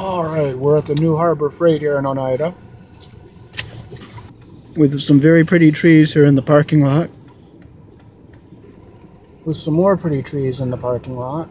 All right, we're at the New Harbor Freight here in Oneida. With some very pretty trees here in the parking lot. With some more pretty trees in the parking lot.